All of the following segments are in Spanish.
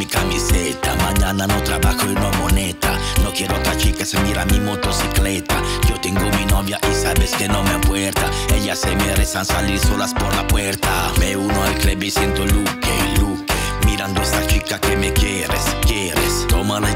mi camiseta. Mañana no trabajo y no moneta. No quiero otra chica, se mira mi motocicleta. Yo tengo mi novia y sabes que no me apuerta. Ellas se merecen salir solas por la puerta. Me uno al club y siento luque, luque. Mirando a esta chica que me quieres, quieres. Tómala y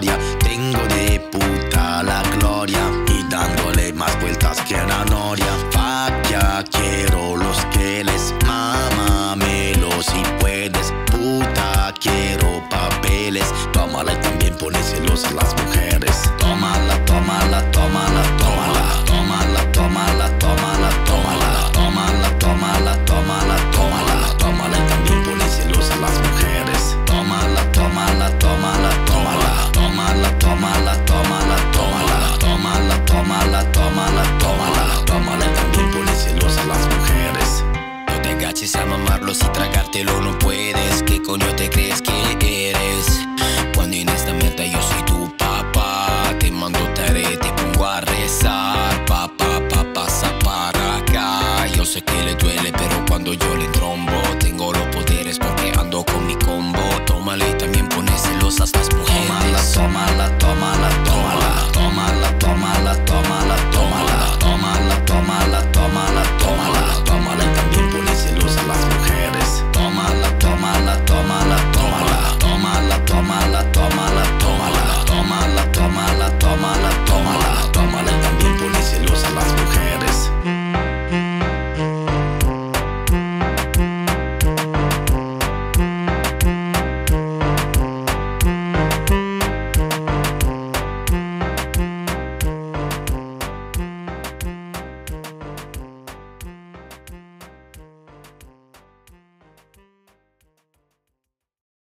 Tengo de puta la gloria y dándole más vueltas que una noria. Fakia, quiero los que les mámamelo si puedes. Puta, quiero papeles. Tómala y también pone celosa a las mujeres. Si tragártelo no puedes. ¿Qué coño te crees que eres? Cuando honestamente yo soy tu papá. Te mando tarea, te pongo a rezar. Papá, papá, pasa para acá. Yo sé que le duele, pero cuando yo le trombo, tengo los poderes porque ando con mi combo. Tómale y también pone celosas las mujeres. Tómala, tómala.